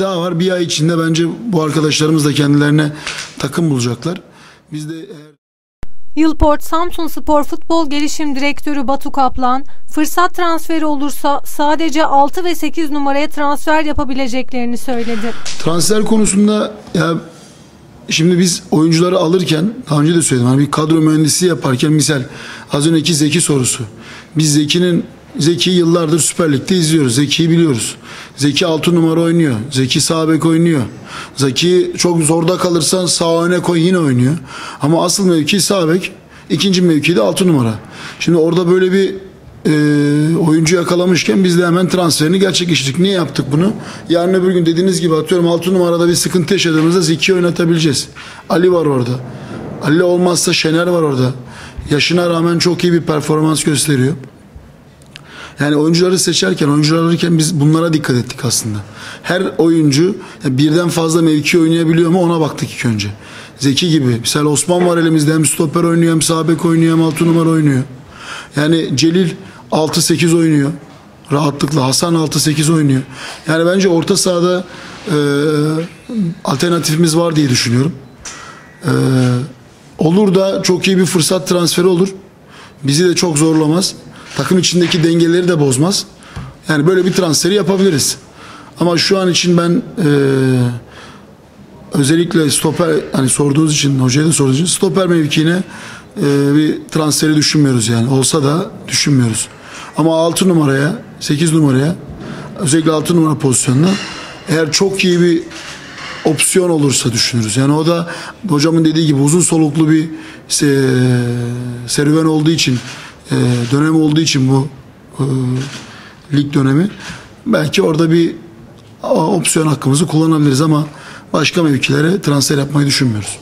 daha var. Bir ay içinde bence bu arkadaşlarımız da kendilerine takım bulacaklar. Biz de eğer Yılport Samsun Spor Futbol Gelişim Direktörü Batu Kaplan, fırsat transferi olursa sadece 6 ve 8 numaraya transfer yapabileceklerini söyledi. transfer konusunda ya şimdi biz oyuncuları alırken daha önce de söyledim hani bir kadro mühendisi yaparken misal az önceki Zeki sorusu. Biz Zeki'nin Zeki yıllardır Süper Lig'de izliyoruz. Zeki'yi biliyoruz. Zeki 6 numara oynuyor. Zeki sağ bek oynuyor. Zeki çok zorda kalırsan sağ öne koy yine oynuyor. Ama asıl mevki sağ bek. ikinci mevki de 6 numara. Şimdi orada böyle bir e, oyuncu yakalamışken biz de hemen transferini gerçekleştirdik. Niye yaptık bunu? Yarın öbür gün dediğiniz gibi atıyorum 6 numarada bir sıkıntı yaşadığımızda Zeki oynatabileceğiz. Ali var orada. Ali olmazsa Şener var orada. Yaşına rağmen çok iyi bir performans gösteriyor. Yani oyuncuları seçerken, oyuncular alırken biz bunlara dikkat ettik aslında. Her oyuncu yani birden fazla mevki oynayabiliyor mu ona baktık ilk önce. Zeki gibi. Mesela Osman var elimizde hem stoper oynuyor hem sağ bek oynuyor hem altı numara oynuyor. Yani Celil 6-8 oynuyor. Rahatlıkla. Hasan 6-8 oynuyor. Yani bence orta sahada e, alternatifimiz var diye düşünüyorum. E, olur da çok iyi bir fırsat transferi olur. Bizi de çok zorlamaz. Takım içindeki dengeleri de bozmaz. Yani böyle bir transferi yapabiliriz. Ama şu an için ben e, özellikle stoper hani sorduğunuz için hocaya da sorduğunuz için stoper mevkiine e, bir transferi düşünmüyoruz yani. Olsa da düşünmüyoruz. Ama 6 numaraya 8 numaraya özellikle 6 numara pozisyonuna eğer çok iyi bir opsiyon olursa düşünürüz. Yani o da hocamın dediği gibi uzun soluklu bir se- serüven olduğu için e, dönem olduğu için bu e, lig dönemi belki orada bir opsiyon hakkımızı kullanabiliriz ama başka mevkilere transfer yapmayı düşünmüyoruz.